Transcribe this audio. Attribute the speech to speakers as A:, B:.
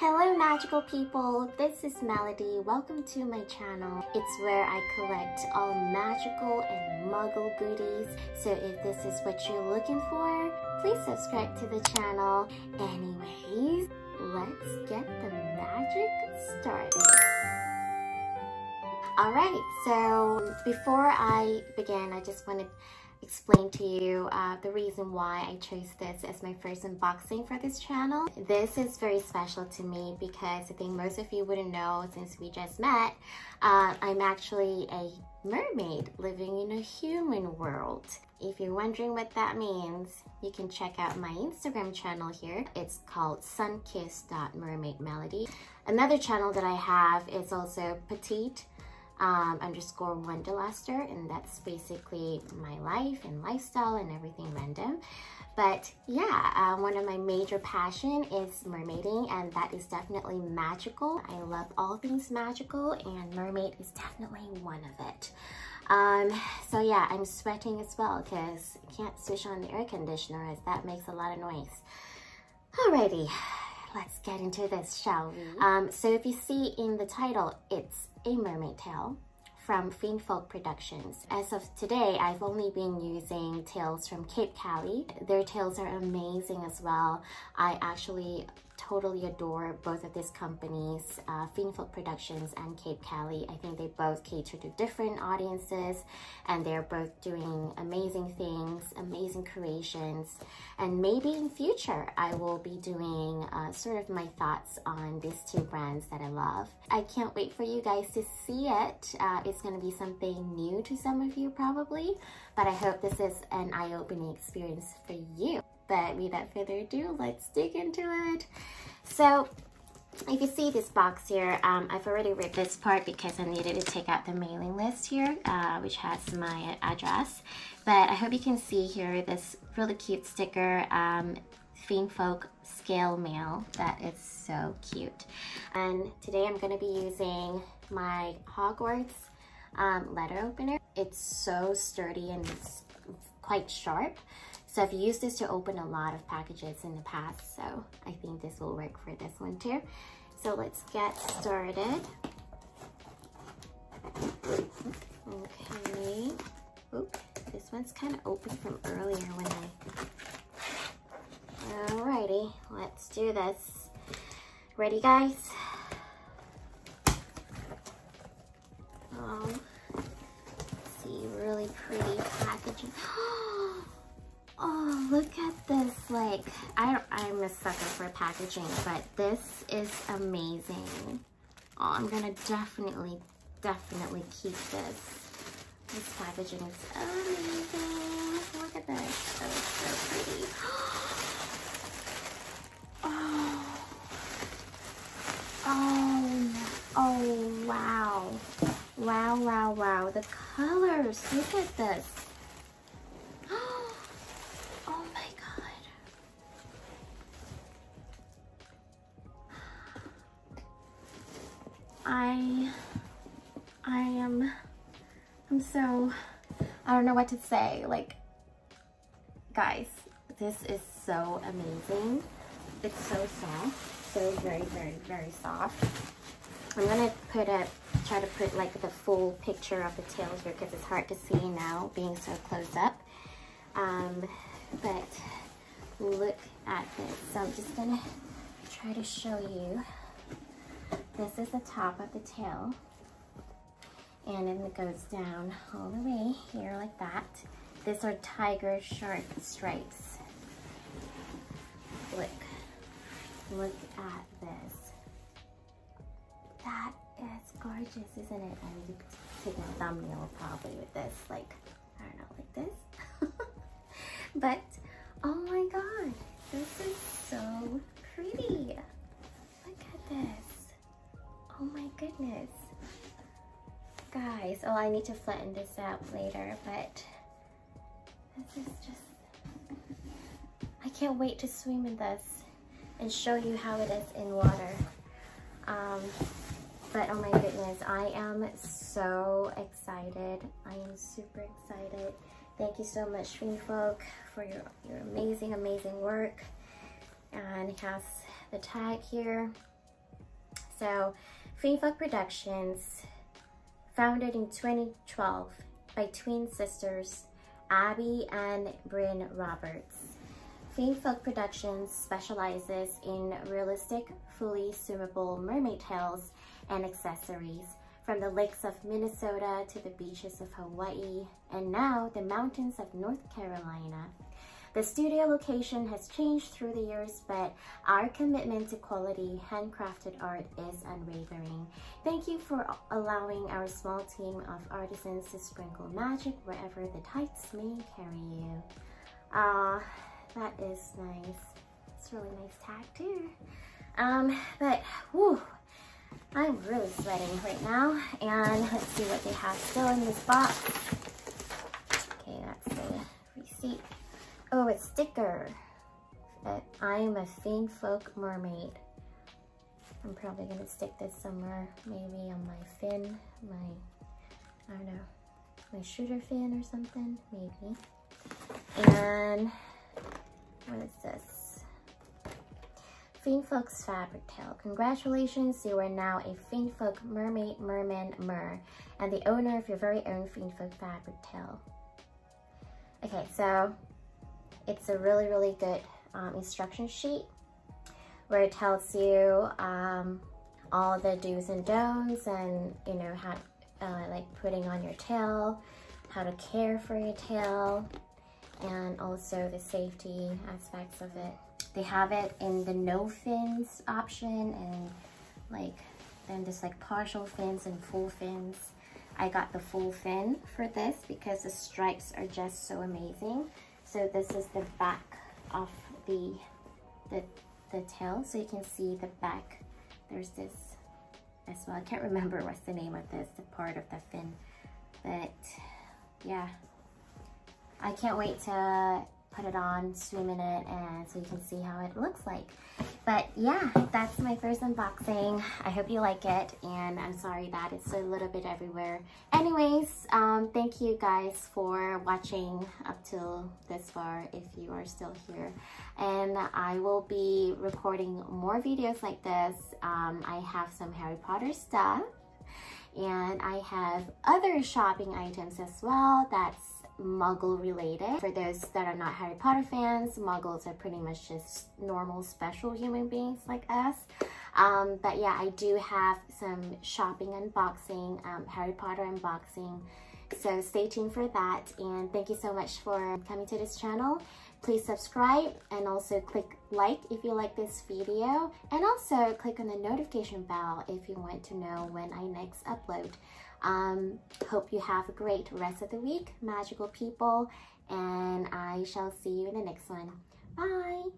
A: Hello magical people, this is Melodie. Welcome to my channel. It's where I collect all magical and muggle goodies. So if this is what you're looking for, please subscribe to the channel. Anyways, let's get the magic started. Alright, so before I begin, I just wanted explain to you uh, the reason why I chose this as my first unboxing for this channel. This is very special to me because I think most of you wouldn't know since we just met, uh, I'm actually a mermaid living in a human world. If you're wondering what that means, you can check out my Instagram channel here. It's called sunkiss.mermaidmelodie. Another channel that I have is also Petite um, underscore Wanderluster, and that's basically my life and lifestyle and everything random. But yeah, uh, one of my major passion is mermaiding, and that is definitely magical. I love all things magical, and mermaid is definitely one of it. Um, so yeah, I'm sweating as well because I can't switch on the air conditioner as that makes a lot of noise. Alrighty, let's get into this, shall we? Um, so if you see in the title, it's a mermaid tail from Finfolk Productions. As of today, I've only been using tails from Capecali. Their tails are amazing as well. I actually totally adore both of these companies, uh, Productions and Capecali. I think they both cater to different audiences and they're both doing amazing things, amazing creations. And maybe in future, I will be doing uh, sort of my thoughts on these two brands that I love. I can't wait for you guys to see it. Uh, it's gonna be something new to some of you probably, but I hope this is an eye-opening experience for you. But without further ado, let's dig into it. So if you see this box here, um, I've already ripped this part because I needed to take out the mailing list here, uh, which has my address. But I hope you can see here this really cute sticker, um, Finfolk scale mail. That is so cute. And today I'm going to be using my Hogwarts um, letter opener. It's so sturdy and it's quite sharp. So I've used this to open a lot of packages in the past, so I think this will work for this one too. So let's get started. Okay. Oop, this one's kind of open from earlier when I... Alrighty, let's do this. Ready, guys? Oh, see, really pretty packaging. Oh, Oh, look at this. Like, I, I'm a sucker for packaging, but this is amazing. Oh, I'm gonna definitely, definitely keep this. This packaging is amazing. Look at this. Oh, so pretty. Oh. Oh, oh, wow. Wow, wow, wow. The colors. Look at this. Don't know what to say. Like, guys, this is so amazing. It's so soft, so very, very, very soft. I'm gonna put a, try to put like the full picture of the tails here because it's hard to see now being so close up. Um, but look at this. So I'm just gonna try to show you this is the top of the tail. And it goes down all the way here like that. These are tiger shark stripes. Look, look at this. That is gorgeous, isn't it? I need to take a thumbnail probably with this, like, I don't know, like this. but, oh my God, this is so pretty. Look at this. Oh my goodness. Guys, oh, I need to flatten this out later, but this is just, I can't wait to swim in this and show you how it is in water. Um, but oh my goodness, I am so excited. I am super excited. Thank you so much, Finfolk, for your, your amazing, amazing work. And it has the tag here So Folk Productions, founded in 2012 by twin sisters Abby and Bryn Roberts. Folk Productions specializes in realistic, fully swimmable mermaid tails and accessories from the lakes of Minnesota to the beaches of Hawaii and now the mountains of North Carolina. The studio location has changed through the years, but our commitment to quality handcrafted art is unwavering. Thank you for allowing our small team of artisans to sprinkle magic wherever the tides may carry you. Ah, uh, that is nice. It's really nice tag too. Um, but whew, I'm really sweating right now. And let's see what they have still in this box. Okay, that's the receipt. Oh, it's sticker. I'm a Finfolk mermaid. I'm probably gonna stick this somewhere, maybe on my fin, my, I don't know, my shooter fin or something, maybe. And what is this? Finfolk's Fabric Tail. Congratulations, you are now a Finfolk Mermaid Merman Mer and the owner of your very own Finfolk Fabric Tail. Okay, so it's a really, really good um, instruction sheet where it tells you um, all the do's and don'ts and, you know, how, uh, like putting on your tail, how to care for your tail, and also the safety aspects of it. They have it in the no fins option and like then just like partial fins and full fins. I got the full fin for this because the stripes are just so amazing. So this is the back of the, the, the tail. So you can see the back. There's this as well. I can't remember what's the name of this, the part of the fin. But yeah, I can't wait to put it on, swim in it, and so you can see how it looks like. But yeah, that's my first unboxing. I hope you like it, and I'm sorry that it's a little bit everywhere. Anyways, um, thank you guys for watching up till this far, if you are still here. And I will be recording more videos like this. Um, I have some Harry Potter stuff, and I have other shopping items as well that's muggle related. For those that are not Harry Potter fans, muggles are pretty much just normal special human beings like us. Um, but yeah, I do have some shopping unboxing, um, Harry Potter unboxing. So stay tuned for that. And thank you so much for coming to this channel. Please subscribe and also click like if you like this video. And also click on the notification bell if you want to know when I next upload. Um, hope you have a great rest of the week, magical people, and I shall see you in the next one. Bye!